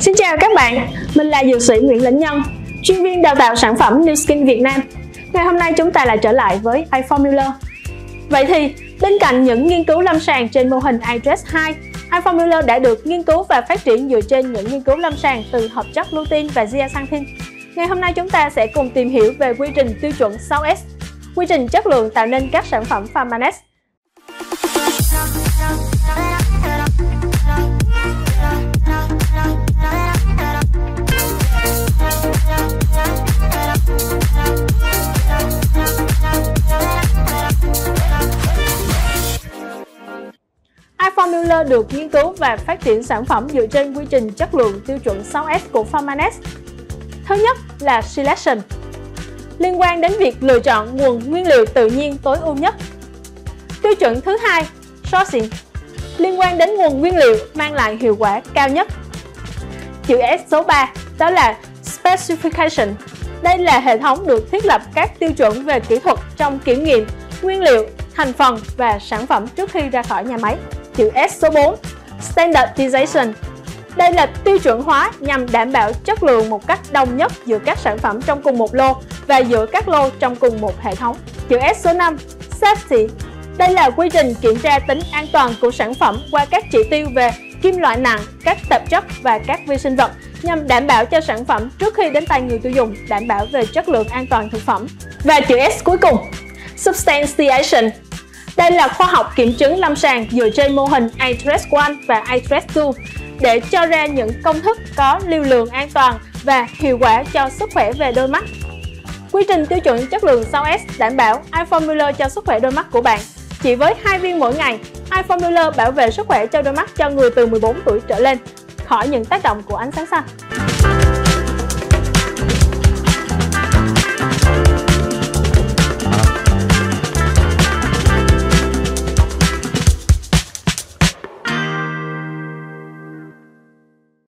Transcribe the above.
Xin chào các bạn, mình là dược sĩ Nguyễn Lĩnh Nhân, chuyên viên đào tạo sản phẩm New Skin Việt Nam. Ngày hôm nay chúng ta lại trở lại với iFormula. Vậy thì, bên cạnh những nghiên cứu lâm sàng trên mô hình iDress 2, iFormula đã được nghiên cứu và phát triển dựa trên những nghiên cứu lâm sàng từ hợp chất lutein và zeaxanthin. Ngày hôm nay chúng ta sẽ cùng tìm hiểu về quy trình tiêu chuẩn 6S, quy trình chất lượng tạo nên các sản phẩm Pharmanex. iFormula được nghiên cứu và phát triển sản phẩm dựa trên quy trình chất lượng tiêu chuẩn 6S của Pharmanex. Thứ nhất là Selection, liên quan đến việc lựa chọn nguồn nguyên liệu tự nhiên tối ưu nhất. Tiêu chuẩn thứ hai, Sourcing, liên quan đến nguồn nguyên liệu mang lại hiệu quả cao nhất. Chữ S số 3 đó là Specification. Đây là hệ thống được thiết lập các tiêu chuẩn về kỹ thuật trong kiểm nghiệm nguyên liệu, thành phần và sản phẩm trước khi ra khỏi nhà máy chữ S số 4 Standardization đây là tiêu chuẩn hóa nhằm đảm bảo chất lượng một cách đồng nhất giữa các sản phẩm trong cùng một lô và giữa các lô trong cùng một hệ thống. Chữ S số 5 Safety đây là quy trình kiểm tra tính an toàn của sản phẩm qua các chỉ tiêu về kim loại nặng, các tạp chất và các vi sinh vật nhằm đảm bảo cho sản phẩm trước khi đến tay người tiêu dùng đảm bảo về chất lượng an toàn thực phẩm. Và chữ S cuối cùng Substantiation đây là khoa học kiểm chứng lâm sàng dựa trên mô hình iTrust 1 và iTrust 2 để cho ra những công thức có lưu lượng an toàn và hiệu quả cho sức khỏe về đôi mắt. Quy trình tiêu chuẩn chất lượng 6S đảm bảo iFormula cho sức khỏe đôi mắt của bạn. Chỉ với 2 viên mỗi ngày, iFormula bảo vệ sức khỏe cho đôi mắt cho người từ 14 tuổi trở lên khỏi những tác động của ánh sáng xanh.